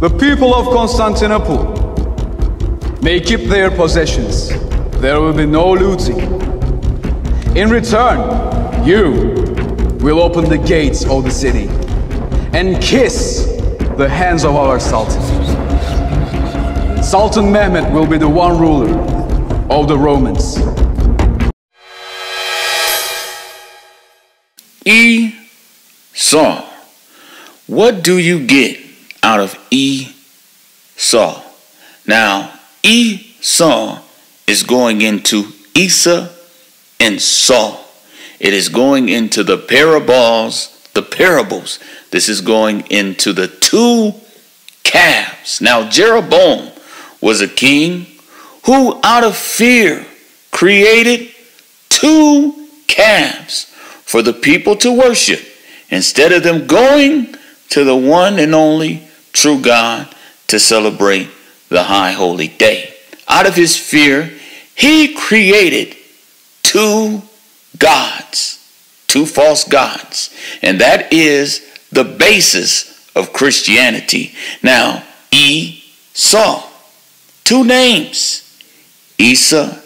The people of Constantinople may keep their possessions. There will be no looting. In return, you will open the gates of the city and kiss the hands of our Sultan. Sultan Mehmet will be the one ruler of the Romans. Esau. What do you get out of Esau? Now, Isa is going into Esau and Saul. It is going into the parables, the parables. This is going into the two calves. Now, Jeroboam was a king who, out of fear, created two calves for the people to worship instead of them going to the one and only true God to celebrate the high holy day. Out of his fear, he created two gods, two false gods. And that is the basis of Christianity. Now, Esau, two names, Isa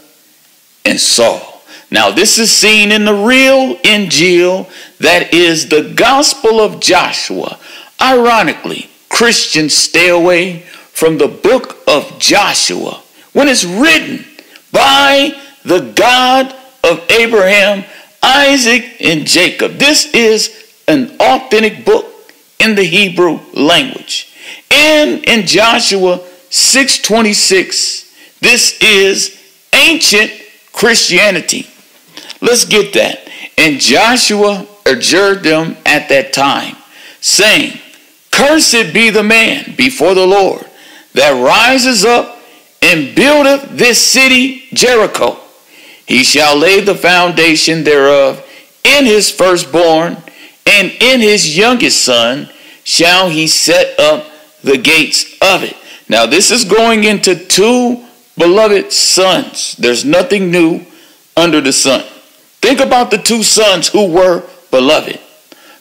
and Saul. Now, this is seen in the real Injil, that is the Gospel of Joshua. Ironically, Christians stay away from the book of Joshua when it's written by the God of Abraham, Isaac, and Jacob. This is an authentic book in the Hebrew language. And in Joshua 6:26, this is ancient Christianity. Let's get that. And Joshua adjured them at that time, saying, Cursed be the man before the Lord that rises up and buildeth this city Jericho. He shall lay the foundation thereof in his firstborn, and in his youngest son shall he set up the gates of it. Now, this is going into two beloved sons. There's nothing new under the sun. Think about the two sons who were beloved.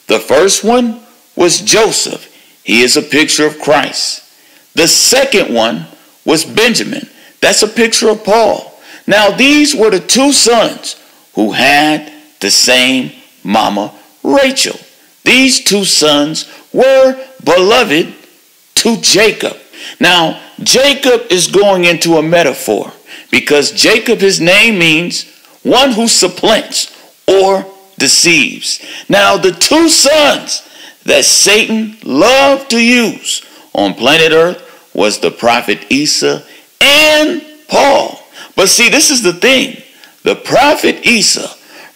The first one was Joseph. He is a picture of Christ. The second one was Benjamin. That's a picture of Paul. Now, these were the two sons who had the same mama, Rachel. These two sons were beloved to Jacob. Now, Jacob is going into a metaphor because Jacob, his name means one who supplants or deceives. Now, the two sons that Satan loved to use on planet Earth was the prophet Isa and Paul. But see, this is the thing. The prophet Isa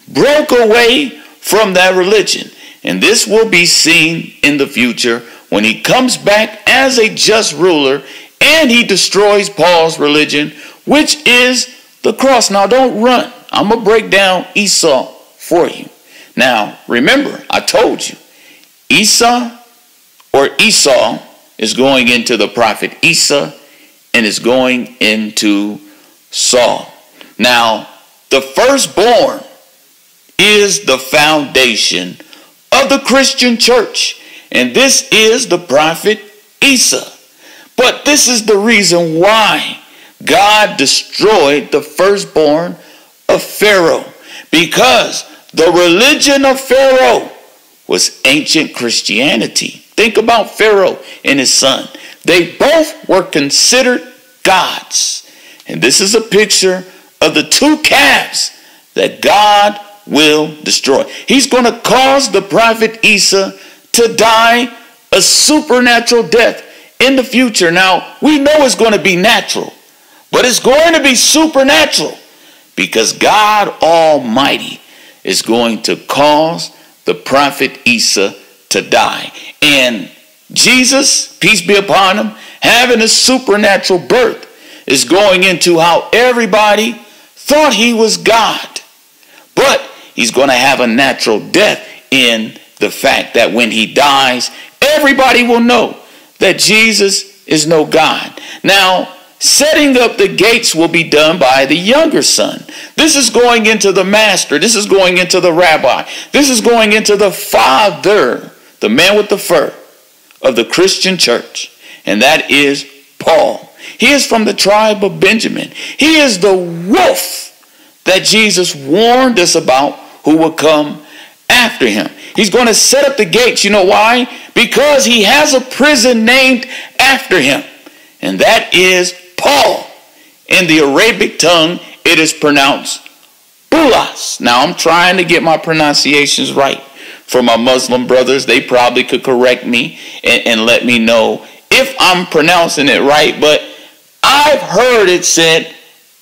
broke away from that religion. And this will be seen in the future when he comes back as a just ruler and he destroys Paul's religion, which is the cross. Now, don't run. I'm going to break down Esau for you. Now, remember, I told you, Esau or Esau is going into the prophet Isa and is going into Saul. Now, the firstborn is the foundation of the Christian church, and this is the prophet Isa. But this is the reason why God destroyed the firstborn of Pharaoh because the religion of Pharaoh was ancient Christianity. Think about Pharaoh and his son. They both were considered gods. And this is a picture of the two calves that God will destroy. He's going to cause the prophet Isa to die a supernatural death in the future. Now, we know it's going to be natural, but it's going to be supernatural because God Almighty is going to cause the prophet Isa to die. And Jesus, peace be upon him, having a supernatural birth, is going into how everybody thought he was God. But he's going to have a natural death in the fact that when he dies, everybody will know that Jesus is no God. Now, Setting up the gates will be done by the younger son. This is going into the master. This is going into the rabbi. This is going into the father, the man with the fur of the Christian church. and that is Paul. He is from the tribe of Benjamin. He is the wolf that Jesus warned us about who will come after him. He's going to set up the gates. You know why? Because he has a prison named after him, and that is Paul. In the Arabic tongue, it is pronounced Bulas. Now, I'm trying to get my pronunciations right. For my Muslim brothers, they probably could correct me and, and let me know if I'm pronouncing it right, but I've heard it said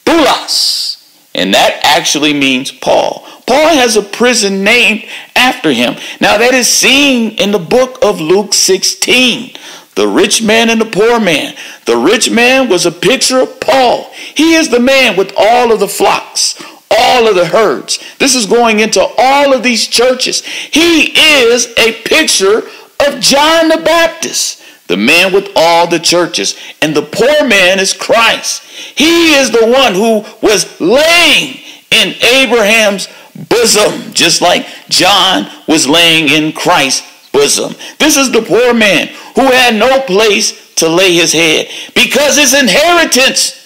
Bulas, and that actually means Paul. Paul has a prison named after him. Now, that is seen in the book of Luke 16. The rich man and the poor man. The rich man was a picture of Paul. He is the man with all of the flocks, all of the herds. This is going into all of these churches. He is a picture of John the Baptist, the man with all the churches. And the poor man is Christ. He is the one who was laying in Abraham's bosom, just like John was laying in Christ's bosom. This is the poor man who had no place to lay his head because his inheritance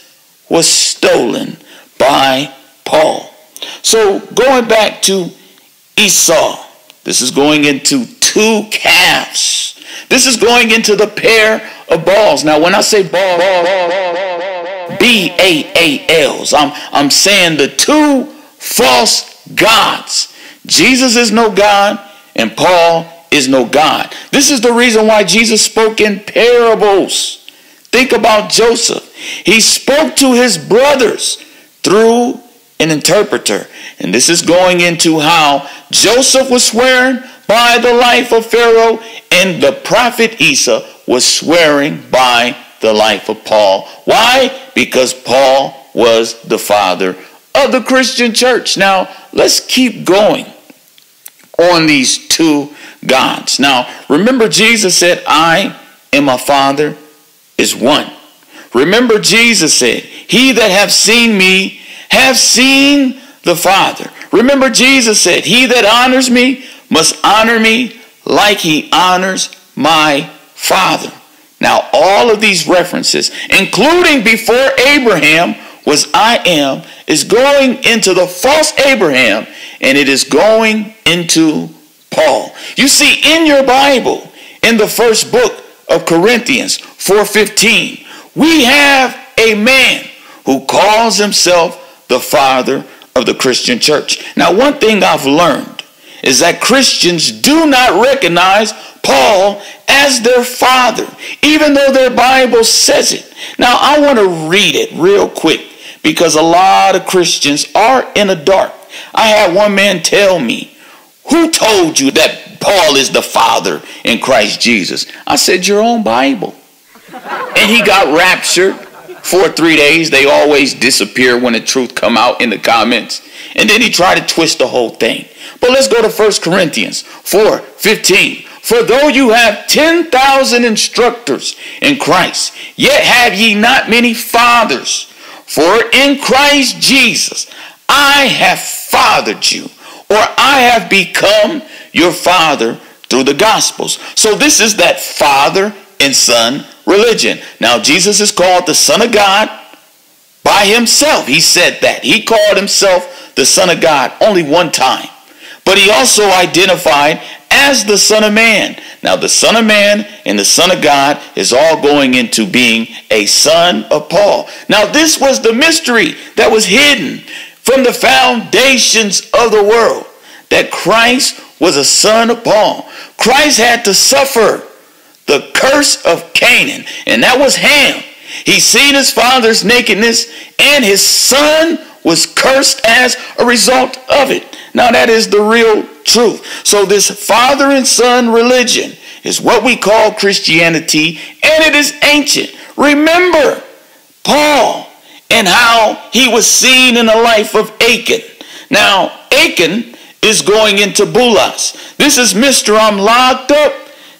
was stolen by Paul. So going back to Esau, this is going into two calves. This is going into the pair of Baals. Now, when I say Baal, B A A L's, I'm, I'm saying the two false gods. Jesus is no God, and Paul is no God. This is the reason why Jesus spoke in parables. Think about Joseph. He spoke to his brothers through an interpreter. And this is going into how Joseph was swearing by the life of Pharaoh and the prophet Isa was swearing by the life of Paul. Why? Because Paul was the father of the Christian church. Now, let's keep going on these two gods. Now, remember Jesus said, I and my Father is one. Remember Jesus said, He that have seen me have seen the Father. Remember Jesus said, He that honors me must honor me like he honors my Father. Now, all of these references, including before Abraham was I am, is going into the false Abraham and it is going into Paul. You see, in your Bible, in the first book of Corinthians 4.15, we have a man who calls himself the father of the Christian church. Now, one thing I've learned is that Christians do not recognize Paul as their father, even though their Bible says it. Now, I want to read it real quick because a lot of Christians are in the dark. I had one man tell me, Who told you that Paul is the father in Christ Jesus? I said, Your own Bible. And he got raptured for three days. They always disappear when the truth come out in the comments. And then he tried to twist the whole thing. But let's go to 1 Corinthians 4 15. For though you have 10,000 instructors in Christ, yet have ye not many fathers. For in Christ Jesus I have fathered you, or I have become your father through the Gospels. So this is that father and son religion. Now, Jesus is called the Son of God by himself. He said that. He called himself the Son of God only one time. But he also identified as the Son of Man. Now, the Son of Man and the Son of God is all going into being a son of Paul. Now, this was the mystery that was hidden from the foundations of the world that Christ was a son of Paul. Christ had to suffer the curse of Canaan, and that was Ham. He seen his father's nakedness, and his son was cursed as a result of it. Now, that is the real truth. So, this father and son religion is what we call Christianity, and it is ancient. Remember Paul and how he was seen in the life of Achan. Now, Achan is going into Bulas. This is Mr. I'm locked up.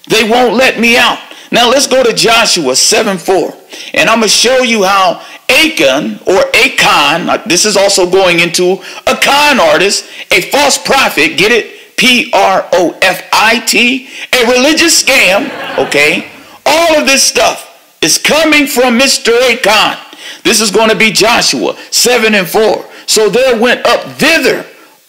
They won't let me out. Now let's go to Joshua 7 4. And I'm going to show you how Achan or Achan, this is also going into a con artist, a false prophet, get it? P R O F I T, a religious scam, okay? All of this stuff is coming from Mr. Achan. This is going to be Joshua 7 and 4. So there went up thither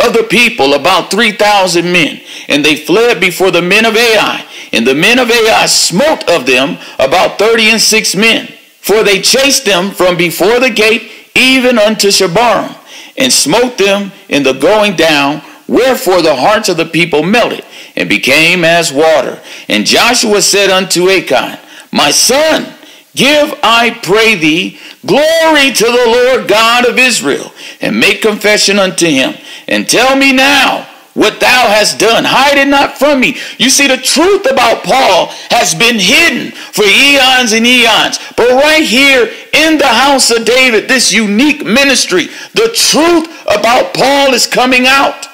of the people about 3,000 men, and they fled before the men of Ai. And the men of Ai smote of them about 30 and 6 men, for they chased them from before the gate even unto Shebarim, and smote them in the going down, wherefore the hearts of the people melted, and became as water. And Joshua said unto Achan, My son, Give, I pray thee, glory to the Lord God of Israel, and make confession unto him, and tell me now what thou hast done. Hide it not from me. You see, the truth about Paul has been hidden for eons and eons. But right here in the house of David, this unique ministry, the truth about Paul is coming out.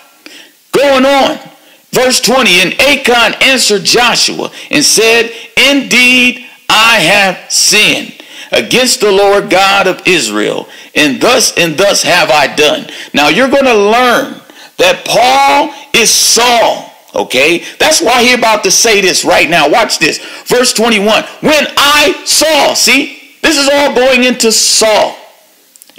Going on. Verse 20, and Achan answered Joshua and said, Indeed, I have sinned against the Lord God of Israel, and thus and thus have I done. Now you're going to learn that Paul is Saul. Okay, that's why he's about to say this right now. Watch this. Verse 21. When I saw, see, this is all going into Saul.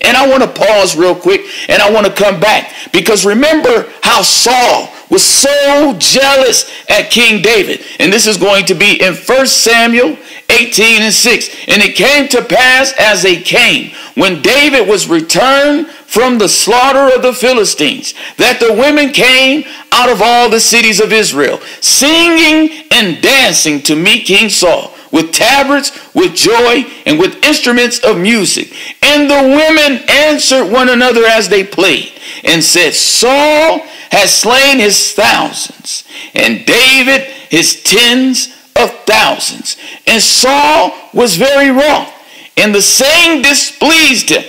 And I want to pause real quick and I want to come back because remember how Saul was so jealous at King David. And this is going to be in 1 Samuel 18 and 6. And it came to pass as they came, when David was returned from the slaughter of the Philistines, that the women came out of all the cities of Israel, singing and dancing to meet King Saul with tabrets, with joy, and with instruments of music. And the women answered one another as they played, and said, Saul has slain his thousands, and David his tens of thousands. And Saul was very wroth, and the saying displeased him.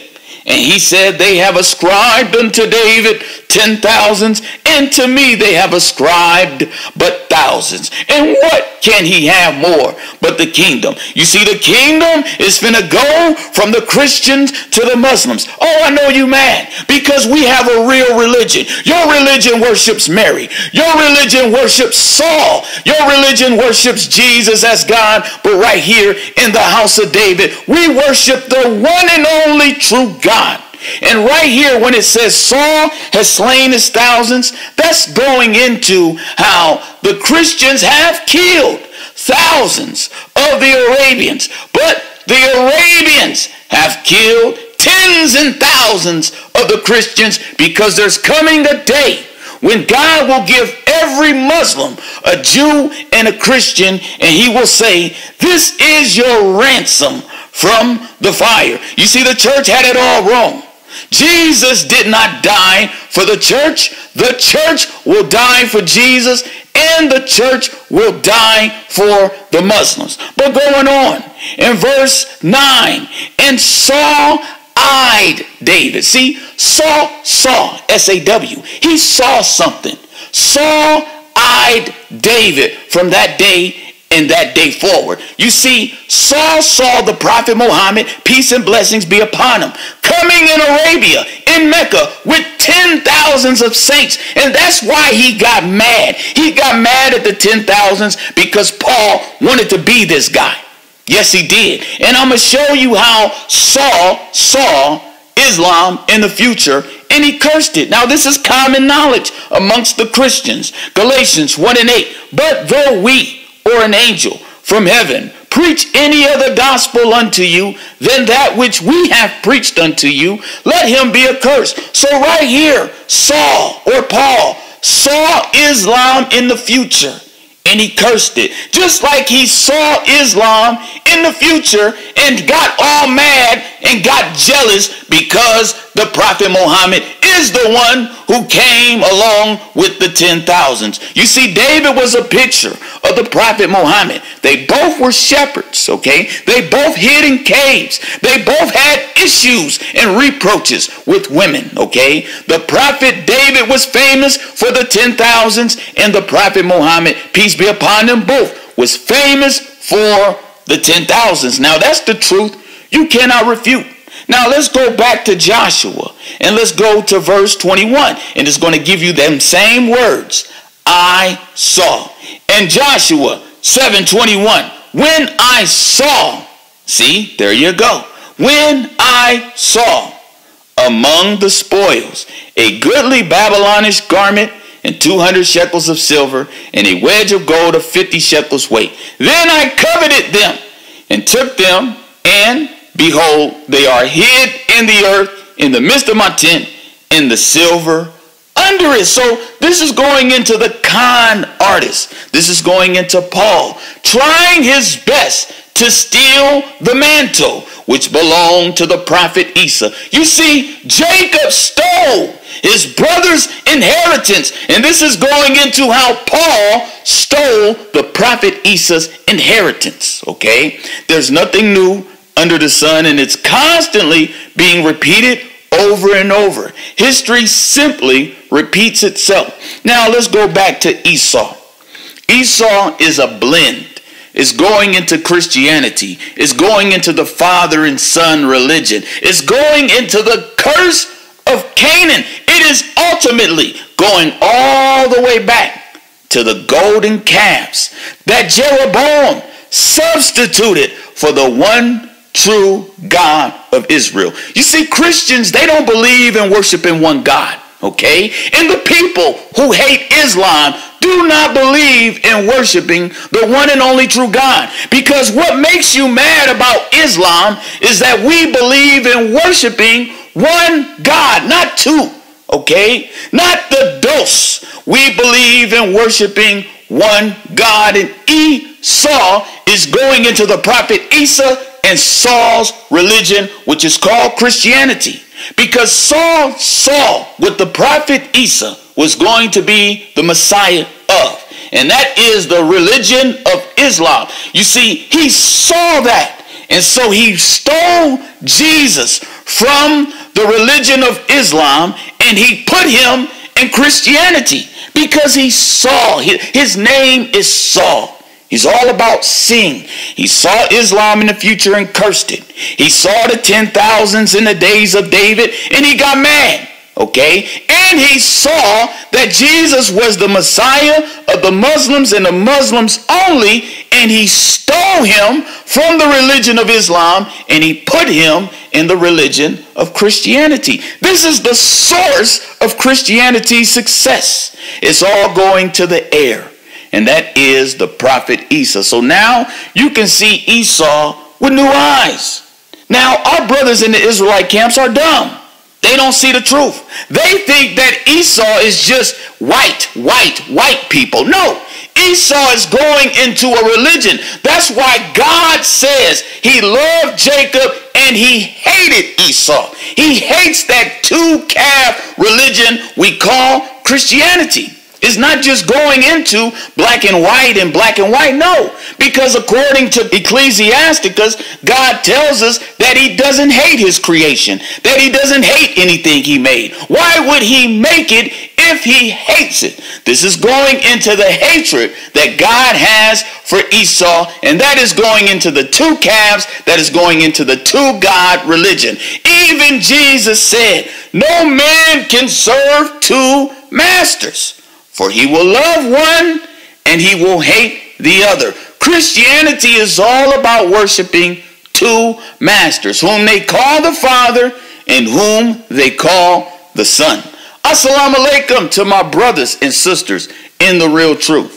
And he said, They have ascribed unto David ten thousands, and to me they have ascribed but thousands. And what can he have more but the kingdom? You see, the kingdom is finna go from the Christians to the Muslims. Oh, I know you mad because we have a real religion. Your religion worships Mary. Your religion worships Saul. Your religion worships Jesus as God. But right here in the house of David, we worship the one and only true God. And right here, when it says Saul has slain his thousands, that's going into how the Christians have killed thousands of the Arabians. But the Arabians have killed tens and thousands of the Christians because there's coming a day when God will give every Muslim a Jew and a Christian, and he will say, This is your ransom from the fire. You see, the church had it all wrong. Jesus did not die for the church. The church will die for Jesus and the church will die for the Muslims. But going on in verse 9, and Saul eyed David. See, Saul saw, S A W. He saw something. Saul eyed David from that day in that day forward. You see, Saul saw the prophet Muhammad, peace and blessings be upon him, coming in Arabia, in Mecca, with ten thousands of saints. And that's why he got mad. He got mad at the ten thousands because Paul wanted to be this guy. Yes, he did. And I'm going to show you how Saul saw Islam in the future and he cursed it. Now, this is common knowledge amongst the Christians. Galatians 1 and 8. But though we, or an angel from heaven preach any other gospel unto you than that which we have preached unto you, let him be accursed. So right here, Saul or Paul saw Islam in the future and he cursed it. Just like he saw Islam in the future and got all mad and got jealous because the Prophet Muhammad is the one who came along with the ten thousands. You see, David was a picture of the Prophet Muhammad. They both were shepherds, okay? They both hid in caves. They both had issues and reproaches with women, okay? The Prophet David was famous for the ten thousands, and the Prophet Muhammad, peace be upon them both, was famous for the ten thousands. Now, that's the truth you cannot refute. Now let's go back to Joshua and let's go to verse 21. And it's going to give you them same words. I saw. And Joshua 7:21. When I saw See, there you go. When I saw among the spoils a goodly Babylonish garment and 200 shekels of silver and a wedge of gold of 50 shekels weight. Then I coveted them and took them, and behold, they are hid in the earth in the midst of my tent, in the silver under it. So this is going into the con artist. This is going into Paul, trying his best to steal the mantle which belonged to the prophet Isa. You see, Jacob stole his brother's inheritance. And this is going into how Paul stole the prophet Isa's inheritance. Okay? There's nothing new under the sun, and it's constantly being repeated over and over. History simply repeats itself. Now let's go back to Esau. Esau is a blend. It's going into Christianity. It's going into the father and son religion. It's going into the curse of Canaan. It is ultimately going all the way back to the golden calves that Jeroboam substituted for the one true God of Israel. You see, Christians, they don't believe in worshiping one God, okay? And the people who hate Islam do not believe in worshiping the one and only true God. Because what makes you mad about Islam is that we believe in worshiping one God, not two, okay? Not the dos. We believe in worshiping one God. And Esau is going into the prophet Isa and Saul's religion, which is called Christianity. Because Saul saw what the prophet Isa was going to be the Messiah of. And that is the religion of Islam. You see, he saw that. And so he stole Jesus from the religion of Islam and he put him in Christianity because he saw. His name is Saul. He's all about seeing. He saw Islam in the future and cursed it. He saw the ten thousands in the days of David and he got mad. Okay? And he saw that Jesus was the Messiah of the Muslims and the Muslims only, and he stole him from the religion of Islam and he put him in the religion of Christianity. This is the source of Christianity's success. It's all going to the heir and that is the prophet Isa. So now you can see Esau with new eyes. Now, our brothers in the Israelite camps are dumb. They don't see the truth. They think that Esau is just white, white, white people. No, Esau is going into a religion. That's why God says he loved Jacob and he hated Esau. He hates that two calf religion we call Christianity. It's not just going into black and white and black and white. No, because according to Ecclesiasticus, God tells us that he doesn't hate his creation, that he doesn't hate anything he made. Why would he make it if he hates it? This is going into the hatred that God has for Esau, and that is going into the two calves, that is going into the two God religion. Even Jesus said, No man can serve two masters. For he will love one and he will hate the other. Christianity is all about worshiping two masters, whom they call the Father and whom they call the Son. Assalamu alaikum to my brothers and sisters in the real truth.